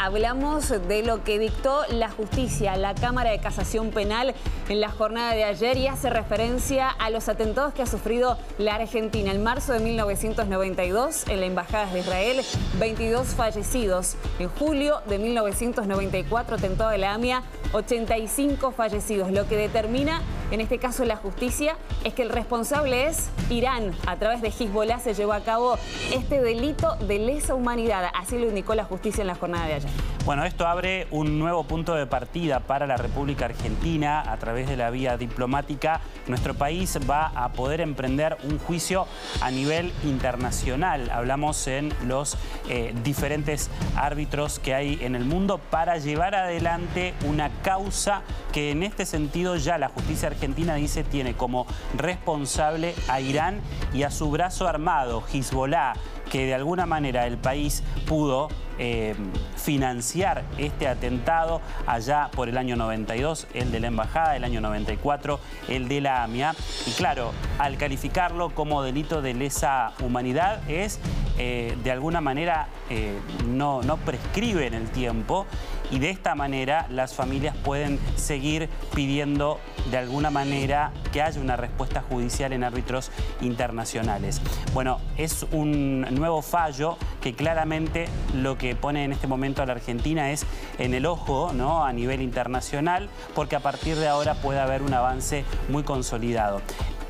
hablamos de lo que dictó la justicia, la Cámara de Casación Penal en la jornada de ayer y hace referencia a los atentados que ha sufrido la Argentina. En marzo de 1992, en la Embajada de Israel, 22 fallecidos. En julio de 1994, atentado de la AMIA, 85 fallecidos, lo que determina en este caso la justicia, es que el responsable es Irán. A través de Hezbollah se llevó a cabo este delito de lesa humanidad. Así lo indicó la justicia en la jornada de ayer. Bueno, esto abre un nuevo punto de partida para la República Argentina a través de la vía diplomática. Nuestro país va a poder emprender un juicio a nivel internacional. Hablamos en los eh, diferentes árbitros que hay en el mundo para llevar adelante una causa que en este sentido ya la justicia argentina dice tiene como responsable a Irán y a su brazo armado, Hezbollah, que de alguna manera el país pudo eh, financiar este atentado allá por el año 92, el de la embajada, el año 94, el de la AMIA. Y claro, al calificarlo como delito de lesa humanidad es eh, de alguna manera eh, no, no prescribe en el tiempo y de esta manera las familias pueden seguir pidiendo de alguna manera que haya una respuesta judicial en árbitros internacionales. Bueno, es un nuevo fallo que claramente lo que pone en este momento a la Argentina es en el ojo ¿no? a nivel internacional, porque a partir de ahora puede haber un avance muy consolidado.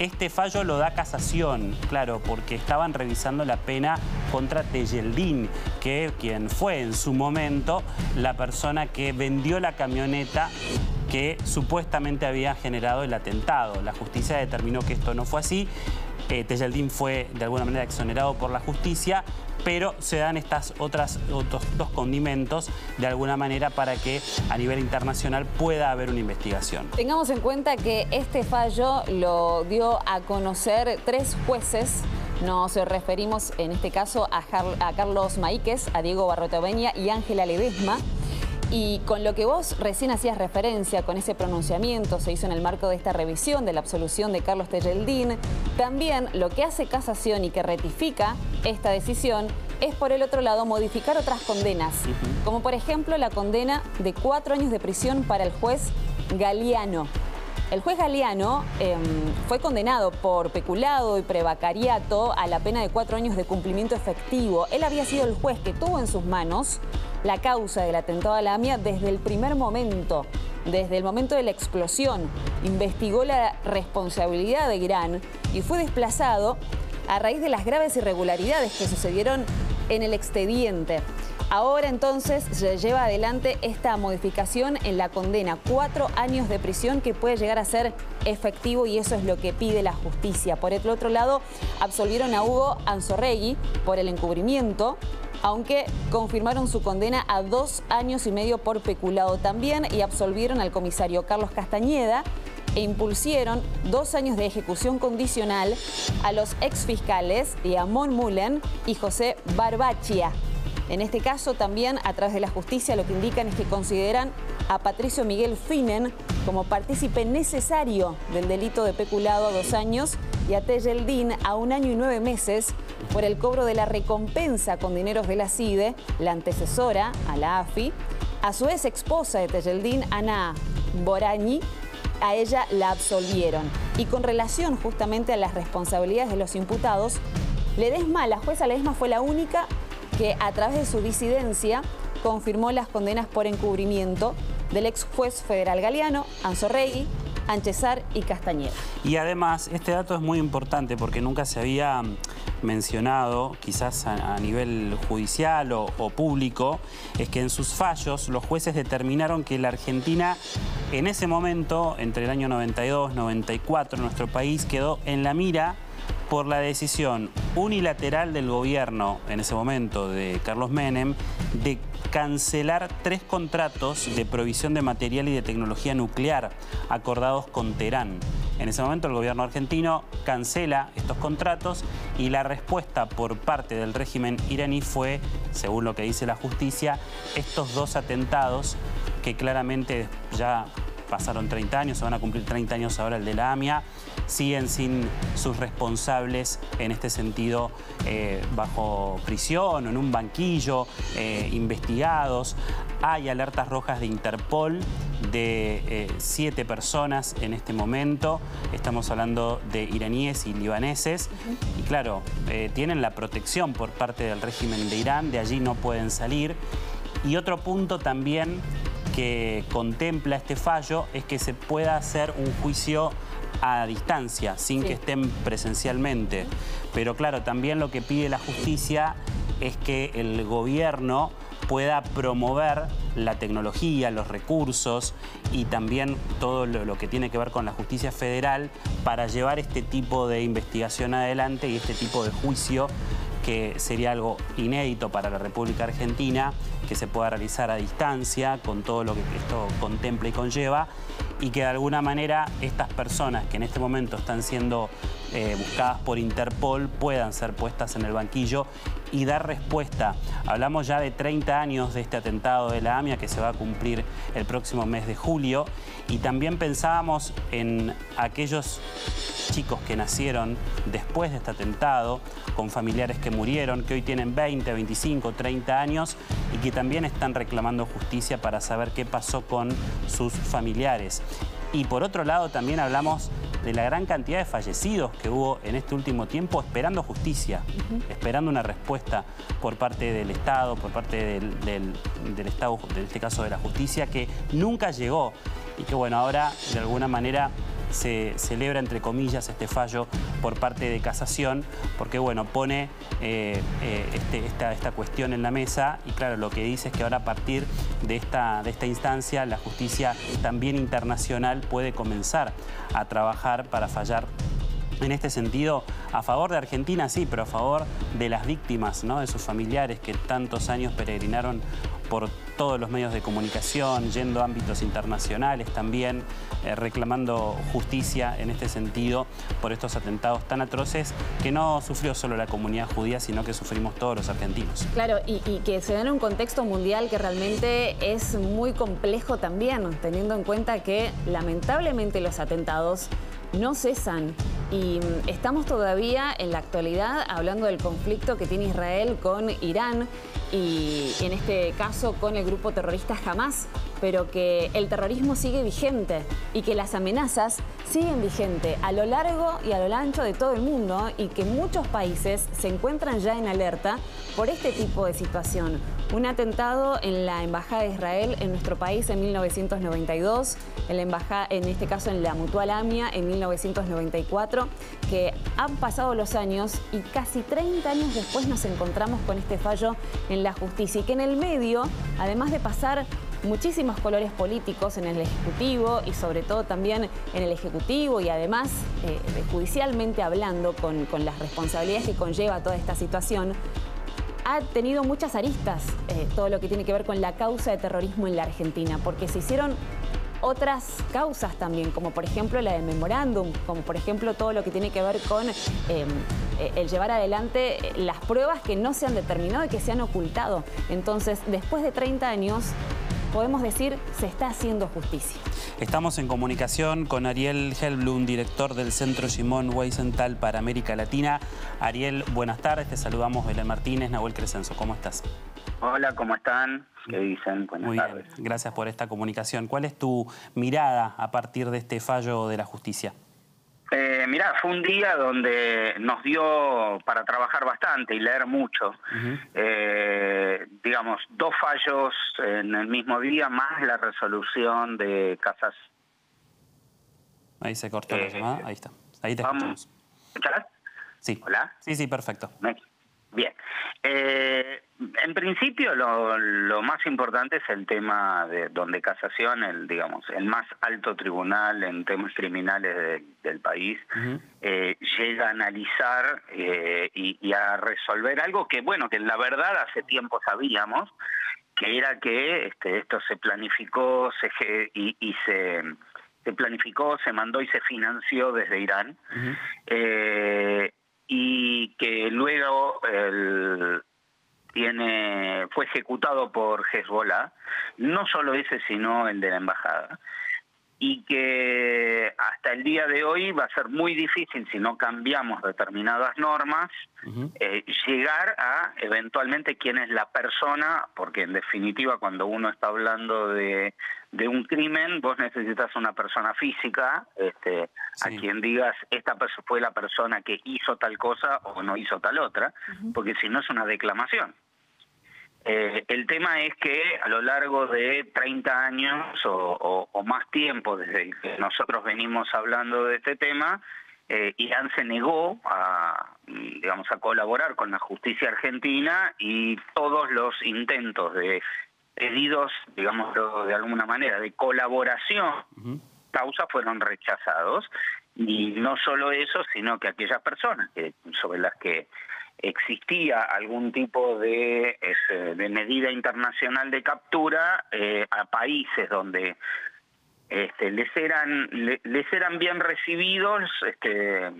Este fallo lo da casación, claro, porque estaban revisando la pena contra Tejeldín, que quien fue en su momento la persona que vendió la camioneta que supuestamente había generado el atentado. La justicia determinó que esto no fue así. Eh, fue de alguna manera exonerado por la justicia, pero se dan estas otras otros dos condimentos de alguna manera para que a nivel internacional pueda haber una investigación. Tengamos en cuenta que este fallo lo dio a conocer tres jueces nos referimos en este caso a, Carlos Maíquez, a Diego Barrotoveña y Ángela Ledesma. Y con lo que vos recién hacías referencia, con ese pronunciamiento, se hizo en el marco de esta revisión de la absolución de Carlos Tejeldín, también lo que hace casación y que retifica esta decisión es, por el otro lado, modificar otras condenas, como por ejemplo la condena de cuatro años de prisión para el juez Galeano. El juez Galeano em, fue condenado por peculado y prevacariato a la pena de cuatro años de cumplimiento efectivo. Él había sido el juez que tuvo en sus manos la causa del atentado a la AMIA desde el primer momento, desde el momento de la explosión. Investigó la responsabilidad de Irán y fue desplazado a raíz de las graves irregularidades que sucedieron en el expediente. Ahora entonces se lleva adelante esta modificación en la condena, cuatro años de prisión que puede llegar a ser efectivo y eso es lo que pide la justicia. Por el otro lado, absolvieron a Hugo Anzorregui por el encubrimiento aunque confirmaron su condena a dos años y medio por peculado también y absolvieron al comisario Carlos Castañeda e impulsieron dos años de ejecución condicional a los exfiscales Amon Mullen y José Barbachia. En este caso también a través de la justicia lo que indican es que consideran a Patricio Miguel Finen como partícipe necesario del delito de peculado a dos años y a Tejeldín a un año y nueve meses por el cobro de la recompensa con dineros de la CIDE, la antecesora a la AFI, a su ex esposa de Tejeldín, Ana Borañi, a ella la absolvieron. Y con relación justamente a las responsabilidades de los imputados, Ledesma, la jueza Ledesma fue la única que a través de su disidencia confirmó las condenas por encubrimiento del ex juez federal Galeano, Anzorregui, Anchezar y Castañeda. Y además, este dato es muy importante porque nunca se había mencionado, quizás a, nivel judicial o, o, público, es que en sus fallos los jueces determinaron que la Argentina en ese momento, entre el año 92 94, nuestro país quedó en la mira por la decisión unilateral del gobierno, en ese momento de Carlos Menem, de cancelar tres contratos de provisión de material y de tecnología nuclear acordados con Teherán. En ese momento el gobierno argentino cancela estos contratos y la respuesta por parte del régimen iraní fue, según lo que dice la justicia, estos dos atentados que claramente ya pasaron 30 años, se van a cumplir 30 años ahora el de la AMIA, siguen sin sus responsables en este sentido eh, bajo prisión o en un banquillo, eh, investigados. Hay alertas rojas de Interpol de eh, siete personas en este momento. Estamos hablando de iraníes y libaneses. Y claro, eh, tienen la protección por parte del régimen de Irán, de allí no pueden salir. Y otro punto también que contempla este fallo es que se pueda hacer un juicio a distancia, sin que estén presencialmente. Pero claro, también lo que pide la justicia es que el gobierno pueda promover la tecnología, los recursos y también todo lo, que tiene que ver con la justicia federal para llevar este tipo de investigación adelante y este tipo de juicio que sería algo inédito para la República Argentina, que se pueda realizar a distancia con todo lo que esto contempla y conlleva y que de alguna manera estas personas que en este momento están siendo eh, buscadas por Interpol puedan ser puestas en el banquillo y dar respuesta. Hablamos ya de 30 años de este atentado de la AMIA que se va a cumplir el próximo mes de julio y también pensábamos en aquellos chicos que nacieron después de este atentado, con familiares que murieron, que hoy tienen 20, 25, 30 años y que también están reclamando justicia para saber qué pasó con sus familiares. Y por otro lado también hablamos de la gran cantidad de fallecidos que hubo en este último tiempo esperando justicia, esperando una respuesta por parte del Estado, por parte del, Estado, en este caso de la justicia, que nunca llegó y que bueno, ahora de alguna manera se celebra, entre comillas, este fallo por parte de casación, porque bueno, pone eh, eh, este, esta, esta, cuestión en la mesa y claro, lo que dice es que ahora a partir de esta, de esta instancia la justicia también internacional puede comenzar a trabajar para fallar en este sentido, a favor de Argentina sí, pero a favor de las víctimas, ¿no? de sus familiares que tantos años peregrinaron por todos los medios de comunicación, yendo a ámbitos internacionales también, eh, reclamando justicia en este sentido por estos atentados tan atroces que no sufrió solo la comunidad judía, sino que sufrimos todos los argentinos. Claro, y, que se da en un contexto mundial que realmente es muy complejo también, teniendo en cuenta que lamentablemente los atentados no cesan. Y mm, estamos todavía en la actualidad hablando del conflicto que tiene Israel con Irán y en este caso con el grupo terrorista Hamas, pero que el terrorismo sigue vigente y que las amenazas siguen vigentes a lo largo y a lo ancho de todo el mundo y que muchos países se encuentran ya en alerta por este tipo de situación. Un atentado en la Embajada de Israel en nuestro país en 1992, en, la embajada, en este caso en la Mutual AMIA en 1994, que han pasado los años y casi 30 años después nos encontramos con este fallo en la justicia y que en el medio, además de pasar muchísimos colores políticos en el Ejecutivo y sobre todo también en el Ejecutivo y además eh, judicialmente hablando con, las responsabilidades que conlleva toda esta situación, ha tenido muchas aristas eh, todo lo que tiene que ver con la causa de terrorismo en la Argentina, porque se hicieron otras causas también, como por ejemplo la de memorándum, como por ejemplo todo lo que tiene que ver con eh, el llevar adelante las pruebas que no se han determinado y que se han ocultado. Entonces, después de 30 años, podemos decir, se está haciendo justicia. Estamos en comunicación con Ariel Helblum, director del Centro Simón Weisenthal para América Latina. Ariel, buenas tardes, te saludamos Belén Martínez, Nahuel Crescenzo, ¿cómo estás? Hola, ¿cómo están? ¿Qué dicen? Buenas Muy bien, gracias por esta comunicación. ¿Cuál es tu mirada a partir de este fallo de la justicia? Eh, mirá, fue un día donde nos dio para trabajar bastante y leer mucho. Eh, digamos, dos fallos en el mismo día, más la resolución de casas. Ahí se cortó la eh, llamada, ahí está. Ahí te escuchamos. Sí. Hola. Sí, sí, perfecto. Bien. Eh, en principio, lo, más importante es el tema de donde casación, el digamos, el más alto tribunal en temas criminales del país, eh, llega a analizar eh, y, a resolver algo que, bueno, que la verdad hace tiempo sabíamos, que era que este, esto se planificó se, y, se se planificó, se mandó y se financió desde Irán y que luego el, tiene fue ejecutado por Hezbollah, no solo ese, sino el de la embajada. Y que hasta el día de hoy va a ser muy difícil si no cambiamos determinadas normas eh, llegar a eventualmente quién es la persona, porque en definitiva cuando uno está hablando de, de un crimen, vos necesitas una persona física, este, a quien digas esta fue la persona que hizo tal cosa o no hizo tal otra, porque si no es una declamación. Eh, el tema es que a lo largo de 30 años o, más tiempo desde que nosotros venimos hablando de este tema, eh, Irán se negó a, digamos, a colaborar con la justicia argentina y todos los intentos de pedidos, digamos de alguna manera, de colaboración, causa fueron rechazados. Y no solo eso, sino que aquellas personas que, sobre las que existía algún tipo de, de medida internacional de captura eh, a países donde este, les eran les eran bien recibidos, este,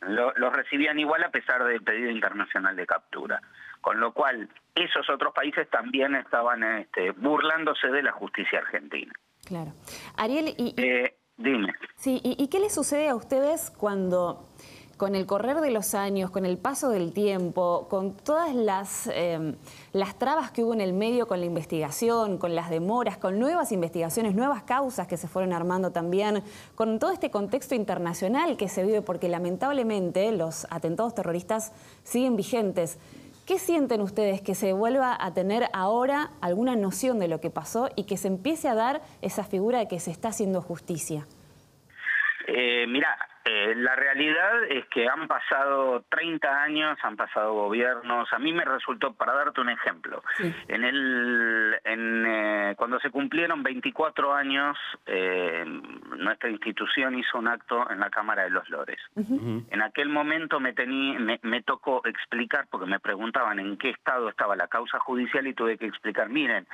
los recibían igual a pesar del pedido internacional de captura. Con lo cual, esos otros países también estaban este, burlándose de la justicia argentina. Claro. Ariel, y, eh, dime. Sí, y, qué les sucede a ustedes cuando con el correr de los años, con el paso del tiempo, con todas las, em, las trabas que hubo en el medio con la investigación, con las demoras, con nuevas investigaciones, nuevas causas que se fueron armando también, con todo este contexto internacional que se vive, porque lamentablemente los atentados terroristas siguen vigentes. ¿Qué sienten ustedes que se vuelva a tener ahora alguna noción de lo que pasó y que se empiece a dar esa figura de que se está haciendo justicia? Eh, mira, eh, la realidad es que han pasado 30 años, han pasado gobiernos. A mí me resultó, para darte un ejemplo, en el, en, eh, cuando se cumplieron 24 años, eh, nuestra institución hizo un acto en la Cámara de los Lores. En aquel momento me, tení, me, tocó explicar, porque me preguntaban en qué estado estaba la causa judicial y tuve que explicar, miren,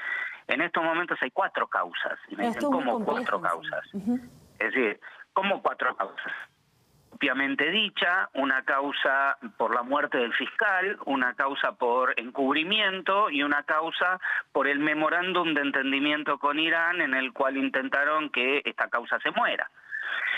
en estos momentos hay cuatro causas. Y me dicen, ¿cómo cuatro causas? Es decir, ¿cómo cuatro causas? Propiamente dicha, una causa por la muerte del fiscal, una causa por encubrimiento y una causa por el memorándum de entendimiento con Irán en el cual intentaron que esta causa se muera.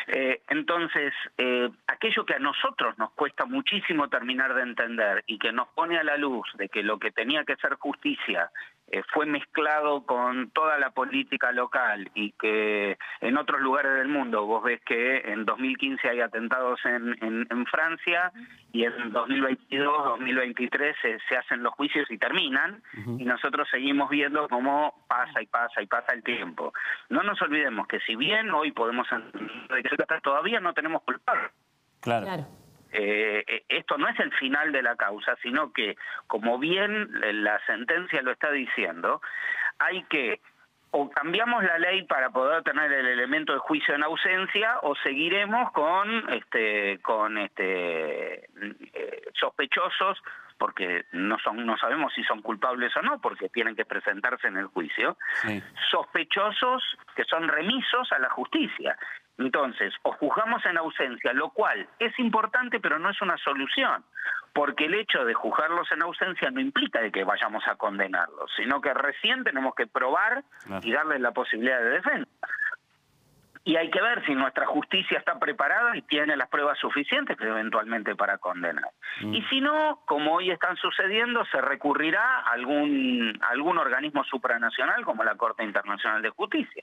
Eh, entonces, eh, aquello que a nosotros nos cuesta muchísimo terminar de entender y que nos pone a la luz de que lo que tenía que ser justicia eh, fue mezclado con toda la política local y que en otros lugares del mundo vos ves que en 2015 hay atentados en, en, Francia y en 2022, 2023 se, se hacen los juicios y terminan y nosotros seguimos viendo cómo pasa y pasa y pasa el tiempo. No nos olvidemos que si bien hoy podemos todavía no tenemos culpables. claro. Eh, esto no es el final de la causa, sino que, como bien la sentencia lo está diciendo, hay que o cambiamos la ley para poder tener el elemento de juicio en ausencia o seguiremos con este con este eh, sospechosos porque no son no sabemos si son culpables o no porque tienen que presentarse en el juicio sospechosos que son remisos a la justicia entonces, o juzgamos en ausencia, lo cual es importante, pero no es una solución, porque el hecho de juzgarlos en ausencia no implica de que vayamos a condenarlos, sino que recién tenemos que probar y darles la posibilidad de defensa. Y hay que ver si nuestra justicia está preparada y tiene las pruebas suficientes eventualmente para condenar. Mm. Y si no, como hoy están sucediendo, se recurrirá a algún, algún organismo supranacional como la Corte Internacional de Justicia.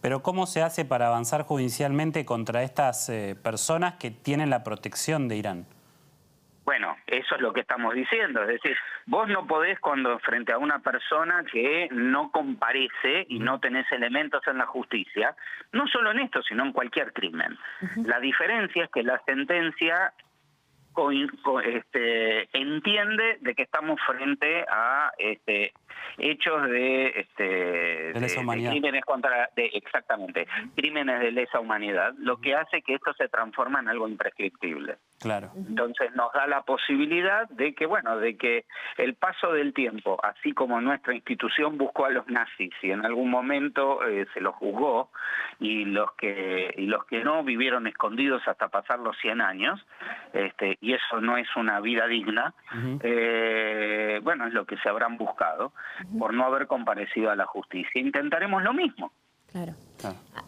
Pero ¿cómo se hace para avanzar judicialmente contra estas eh, personas que tienen la protección de Irán? Bueno, eso es lo que estamos diciendo, es decir, vos no podés cuando frente a una persona que no comparece y no tenés elementos en la justicia, no solo en esto, sino en cualquier crimen. La diferencia es que la sentencia este, entiende de que estamos frente a este, hechos de, este, crímenes contra, de, exactamente, crímenes de lesa humanidad, lo que hace que esto se transforma en algo imprescriptible. Claro. Entonces nos da la posibilidad de que, bueno, de que el paso del tiempo, así como nuestra institución buscó a los nazis y en algún momento eh, se los juzgó y los que y los que no vivieron escondidos hasta pasar los 100 años, este, y eso no es una vida digna, eh, bueno, es lo que se habrán buscado por no haber comparecido a la justicia. Intentaremos lo mismo. Claro.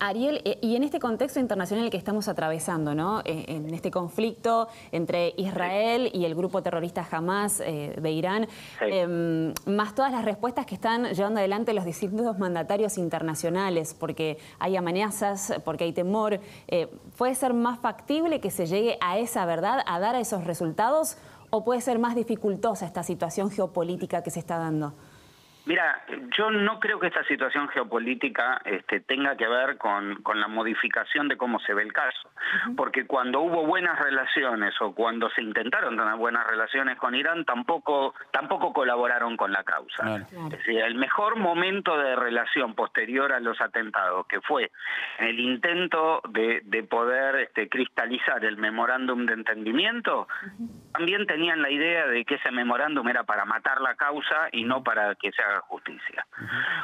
Ariel, eh, y en este contexto internacional que estamos atravesando, ¿no? Eh, en este conflicto entre Israel y el grupo terrorista Hamas eh, de Irán, em, más todas las respuestas que están llevando adelante los distintos mandatarios internacionales, porque hay amenazas, porque hay temor, ¿puede ser más factible que se llegue a esa verdad, a dar esos resultados, o puede ser más dificultosa esta situación geopolítica que se está dando? Mira, yo no creo que esta situación geopolítica este, tenga que ver con, la modificación de cómo se ve el caso, porque cuando hubo buenas relaciones o cuando se intentaron tener buenas relaciones con Irán, tampoco, tampoco colaboraron con la causa. Es decir, el mejor momento de relación posterior a los atentados, que fue el intento de, poder este, cristalizar el memorándum de entendimiento, también tenían la idea de que ese memorándum era para matar la causa y no para que se haga justicia.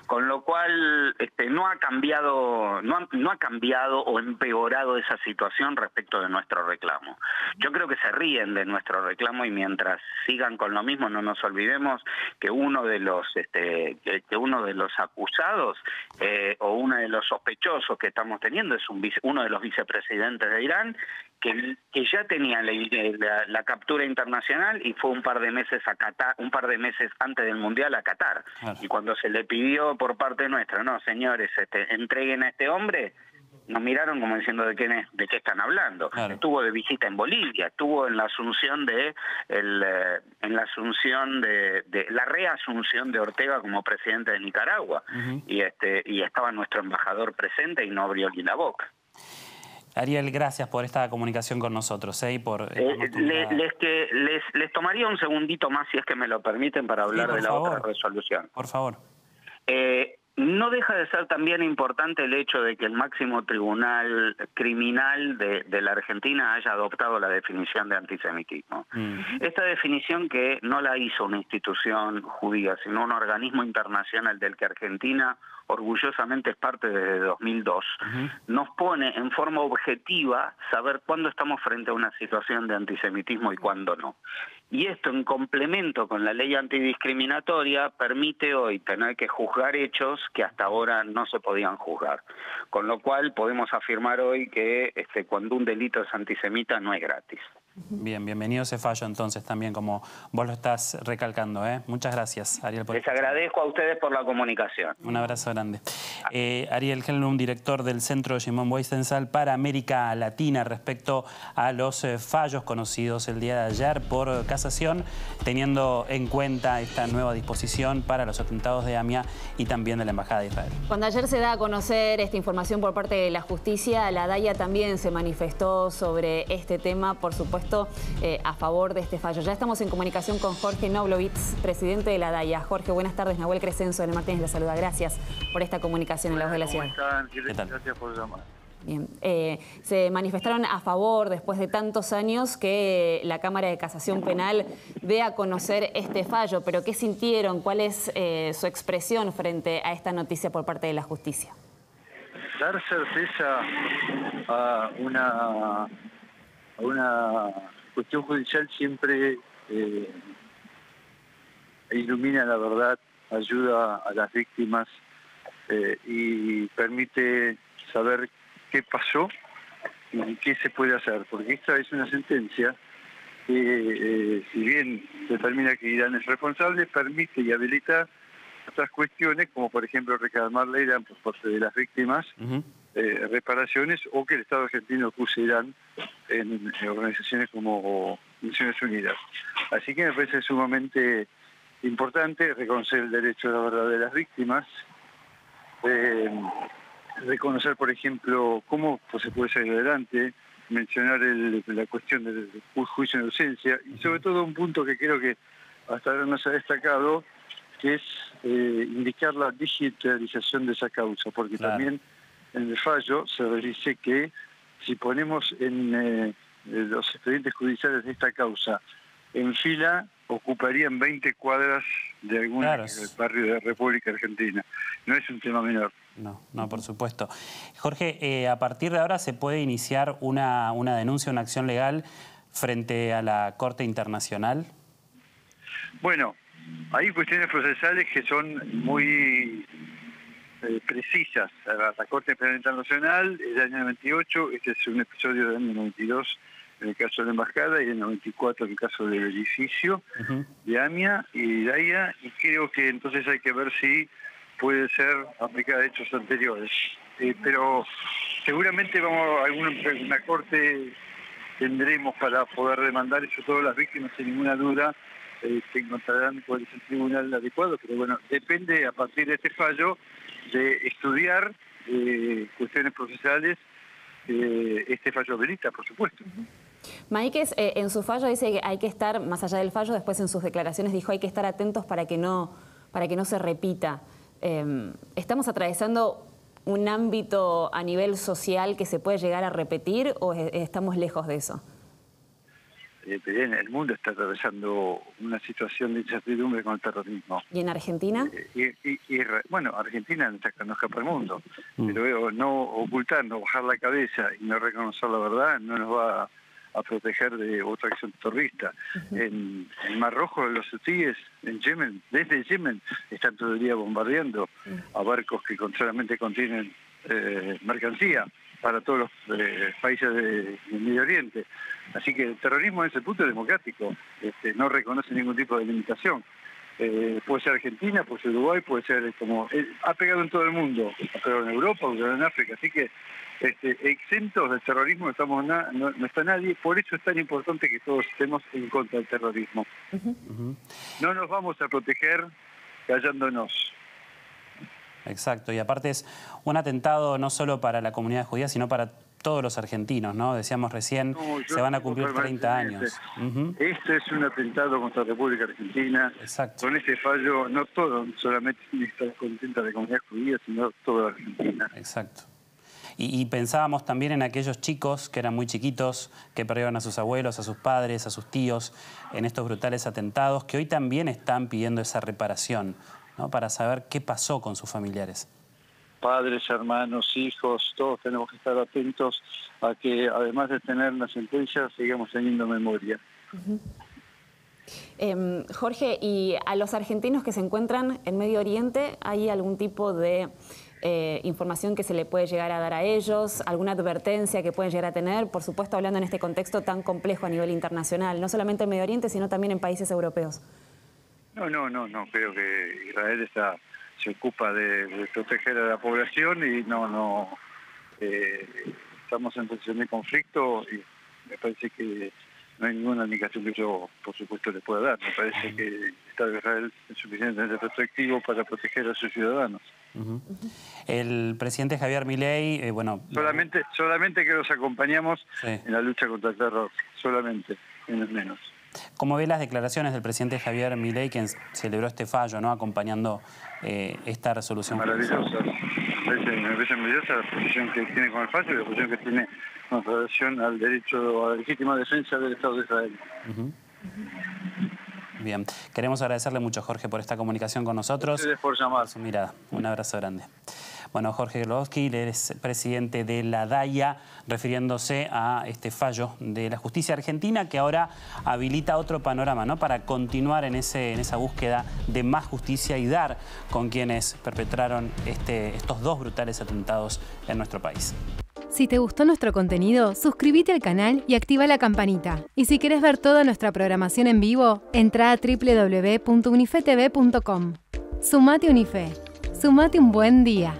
Con lo cual este, no ha cambiado, no ha, no ha cambiado o empeorado esa situación respecto de nuestro reclamo. Yo creo que se ríen de nuestro reclamo y mientras sigan con lo mismo no nos olvidemos que uno de los este, que uno de los acusados eh, o uno de los sospechosos que estamos teniendo es un uno de los vicepresidentes de Irán que, que ya tenía la, la, captura internacional y fue un par de meses a Qatar, un par de meses antes del mundial a Qatar. Y cuando se le pidió por parte nuestra, no, señores, este, entreguen a este hombre, nos miraron como diciendo de qué, de qué están hablando. Estuvo de visita en Bolivia, estuvo en la asunción de el, eh, en la asunción de, la reasunción de Ortega como presidente de Nicaragua y este y estaba nuestro embajador presente y no abrió ni la boca. Ariel, gracias por esta comunicación con nosotros. ¿eh? por, eh, les, que, les, les, tomaría un segundito más, si es que me lo permiten, para hablar de la otra resolución. Por favor. Eh, no deja de ser también importante el hecho de que el máximo tribunal criminal de, la Argentina haya adoptado la definición de antisemitismo. Mm. Esta definición que no la hizo una institución judía, sino un organismo internacional del que Argentina orgullosamente es parte desde 2002, nos pone en forma objetiva saber cuándo estamos frente a una situación de antisemitismo y cuándo no. Y esto en complemento con la ley antidiscriminatoria permite hoy tener que juzgar hechos que hasta ahora no se podían juzgar. Con lo cual podemos afirmar hoy que este, cuando un delito es antisemita no es gratis. Bien, bienvenido ese fallo entonces también, como vos lo estás recalcando. ¿eh? Muchas gracias, Ariel. Les agradezco a ustedes por la comunicación. Un abrazo grande. Eh, Ariel Helmum, director del Centro Simón Weissensal para América Latina, respecto a los eh, fallos conocidos el día de ayer por casación, teniendo en cuenta esta nueva disposición para los atentados de AMIA y también de la Embajada de Israel. Cuando ayer se da a conocer esta información por parte de la justicia, la DAIA también se manifestó sobre este tema, por supuesto eh, a favor de este fallo. Ya estamos en comunicación con Jorge Noblovitz, presidente de la DAIA. Jorge, buenas tardes. Nahuel Crescenzo de Martínez la saluda. Gracias por esta comunicación en la voz de la ciudad. Gracias por llamar. Bien, eh, se manifestaron a favor después de tantos años que la Cámara de Casación Penal dé a conocer este fallo, pero ¿qué sintieron? ¿Cuál es eh, su expresión frente a esta noticia por parte de la justicia? Dar certeza a una una cuestión judicial siempre eh, ilumina la verdad, ayuda a las víctimas eh, y permite saber qué pasó y qué se puede hacer, porque esta es una sentencia que, eh, si bien determina que Irán es responsable, permite y habilita otras cuestiones, como por ejemplo reclamarle Irán por parte de las víctimas, eh, reparaciones o que el Estado argentino acuse Irán en, organizaciones como Naciones Unidas. Así que me parece sumamente importante reconocer el derecho a la verdad de las víctimas, eh, reconocer, por ejemplo, cómo pues, se puede salir adelante, mencionar la cuestión del juicio en ausencia y sobre todo un punto que creo que hasta ahora no se ha destacado, que es eh, indicar la digitalización de esa causa, porque también en el fallo se dice que si ponemos en eh, los expedientes judiciales de esta causa en fila, ocuparían 20 cuadras de algún barrio de la República Argentina. No es un tema menor. No, no, por supuesto. Jorge, eh, a partir de ahora se puede iniciar una, una denuncia, una acción legal frente a la Corte Internacional. Bueno, hay cuestiones procesales que son muy eh, precisas. La, la, Corte Penal Internacional del año 98, este es un episodio del año 92 en el caso de la embajada y en el 94 en el caso del edificio de AMIA y DAIA y creo que entonces hay que ver si puede ser aplicada a hechos anteriores. Eh, pero seguramente vamos a alguna una corte tendremos para poder demandar eso todas las víctimas sin ninguna duda eh, se encontrarán cuál es el tribunal adecuado, pero bueno, depende a partir de este fallo de estudiar eh, cuestiones procesales este fallo habilita, por supuesto. Maíquez, eh, en su fallo dice que hay que estar, más allá del fallo, después en sus declaraciones dijo hay que estar atentos para que no, para que no se repita. Em, ¿Estamos atravesando un ámbito a nivel social que se puede llegar a repetir o estamos lejos de eso? Eh, el mundo está atravesando una situación de incertidumbre con el terrorismo. ¿Y en Argentina? Eh, y, bueno, Argentina no escapa el mundo, mm. pero no ocultarnos, bajar la cabeza y no reconocer la verdad no nos va a a proteger de otra acción terrorista. En el Mar Rojo, los hutíes en Yemen, desde Yemen, están todo el día bombardeando a barcos que solamente contienen eh, mercancía para todos los eh, países del Medio Oriente. Así que el terrorismo en ese punto es democrático, este, no reconoce ningún tipo de limitación. Eh, puede ser Argentina, puede ser Uruguay, puede ser como... ha pegado en todo el mundo, ha pegado en Europa, ha pegado en África, así que este, exentos del terrorismo no, estamos no, está nadie, por eso es tan importante que todos estemos en contra del terrorismo. No nos vamos a proteger callándonos. Exacto, y aparte es un atentado no solo para la comunidad judía, sino para todos los argentinos, ¿no? Decíamos recién, se van a cumplir 30 años. Este es un atentado contra la República Argentina. Exacto. Con este fallo, no todo, solamente está contenta la comunidad judía, sino toda Argentina. Exacto. Y, pensábamos también en aquellos chicos que eran muy chiquitos, que perdieron a sus abuelos, a sus padres, a sus tíos en estos brutales atentados, que hoy también están pidiendo esa reparación, ¿no? para saber qué pasó con sus familiares. Padres, hermanos, hijos, todos tenemos que estar atentos a que además de tener una sentencia, sigamos teniendo memoria. Em, Jorge, ¿y a los argentinos que se encuentran en Medio Oriente hay algún tipo de eh, información que se le puede llegar a dar a ellos, alguna advertencia que pueden llegar a tener, por supuesto hablando en este contexto tan complejo a nivel internacional, no solamente en Medio Oriente, sino también en países europeos. No, no, no, no, creo que Israel está, se ocupa de, proteger a la población y no, no, eh, estamos en situación de conflicto y me parece que no hay ninguna indicación que yo, por supuesto, le pueda dar. Me parece que el Estado de Israel es suficientemente proactivo para proteger a sus ciudadanos. El presidente Javier Milei, eh, bueno... Solamente, solamente que los acompañamos en la lucha contra el terror, solamente, en el menos. ¿Cómo ve las declaraciones del presidente Javier Milei, quien celebró este fallo, ¿no? acompañando eh, esta resolución? Maravillosa. Me parece, maravillosa la posición que tiene con el fallo y la posición que tiene con relación al derecho a la legítima defensa del Estado de Israel. Bien, queremos agradecerle mucho, Jorge, por esta comunicación con nosotros. Gracias por llamar. su mirada. Un abrazo grande. Bueno, Jorge Glowski, es presidente de la DAIA, refiriéndose a este fallo de la justicia argentina que ahora habilita otro panorama ¿no? para continuar en, ese, en esa búsqueda de más justicia y dar con quienes perpetraron este, estos dos brutales atentados en nuestro país. Si te gustó nuestro contenido, suscríbete al canal y activa la campanita. Y si quieres ver toda nuestra programación en vivo, entra a www.unifetv.com. Sumate Unife. Sumate un buen día.